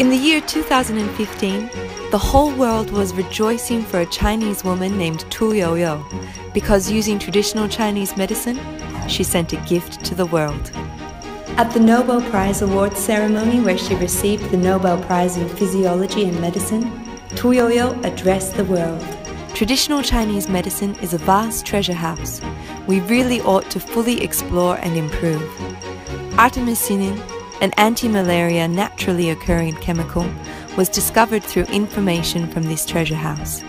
In the year 2015, the whole world was rejoicing for a Chinese woman named Tu Youyou because using traditional Chinese medicine, she sent a gift to the world. At the Nobel Prize Awards ceremony where she received the Nobel Prize in Physiology and Medicine, Tu Youyou addressed the world. Traditional Chinese medicine is a vast treasure house. We really ought to fully explore and improve. Artemisinin, an anti-malaria naturally occurring chemical, was discovered through information from this treasure house.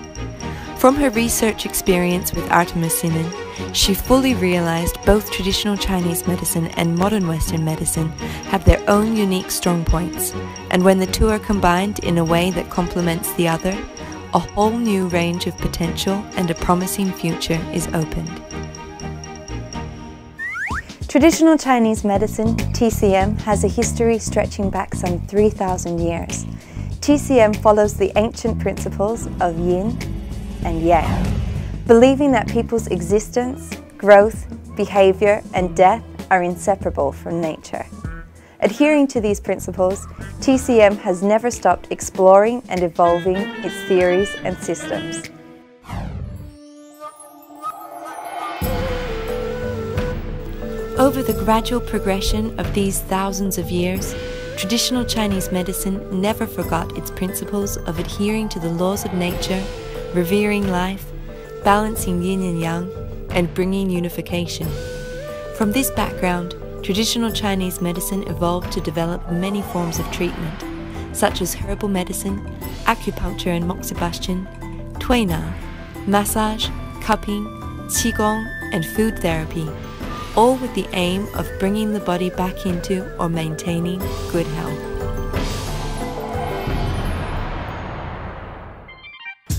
From her research experience with artemisinin, she fully realized both traditional Chinese medicine and modern Western medicine have their own unique strong points, and when the two are combined in a way that complements the other, a whole new range of potential and a promising future is opened. Traditional Chinese medicine, TCM, has a history stretching back some 3,000 years. TCM follows the ancient principles of yin and yang, believing that people's existence, growth, behavior, and death are inseparable from nature. Adhering to these principles, TCM has never stopped exploring and evolving its theories and systems. Over the gradual progression of these thousands of years, traditional Chinese medicine never forgot its principles of adhering to the laws of nature, revering life, balancing yin and yang, and bringing unification. From this background, traditional Chinese medicine evolved to develop many forms of treatment, such as herbal medicine, acupuncture and moxibustion, tuina, massage, cupping, qigong, and food therapy all with the aim of bringing the body back into or maintaining good health.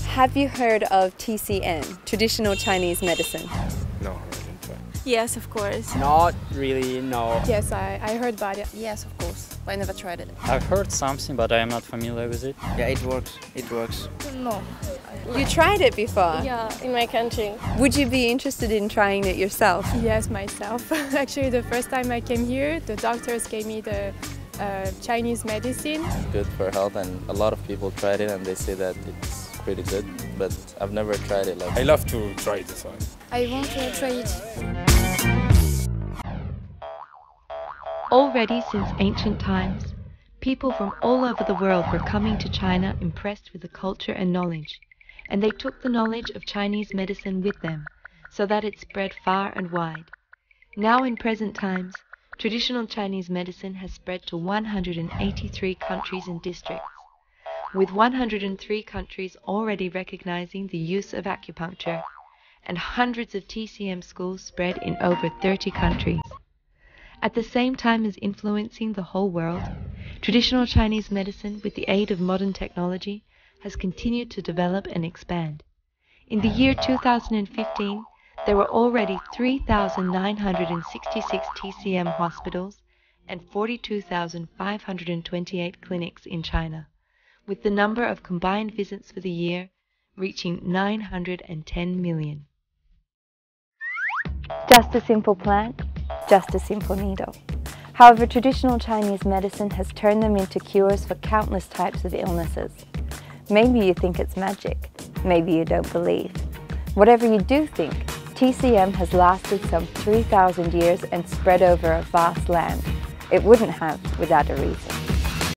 Have you heard of TCM, traditional Chinese medicine? No, Yes, of course. Not really, no. Yes, I, I heard about it. Yes, of course. But I never tried it. I've heard something, but I am not familiar with it. Yeah, it works. It works. No. You tried it before? Yeah, in my country. Would you be interested in trying it yourself? Yes, myself. Actually, the first time I came here, the doctors gave me the uh, Chinese medicine. Good for health, and a lot of people tried it and they say that it's pretty good, but I've never tried it. Like I love to try this one. I want to try it. Already since ancient times, people from all over the world were coming to China impressed with the culture and knowledge, and they took the knowledge of Chinese medicine with them, so that it spread far and wide. Now in present times, traditional Chinese medicine has spread to 183 countries and districts, with 103 countries already recognizing the use of acupuncture, and hundreds of TCM schools spread in over 30 countries. At the same time as influencing the whole world, traditional Chinese medicine, with the aid of modern technology, has continued to develop and expand. In the year 2015, there were already 3,966 TCM hospitals and 42,528 clinics in China, with the number of combined visits for the year reaching 910 million. Just a simple plant, just a simple needle. However, traditional Chinese medicine has turned them into cures for countless types of illnesses. Maybe you think it's magic, maybe you don't believe. Whatever you do think, TCM has lasted some 3,000 years and spread over a vast land. It wouldn't have without a reason.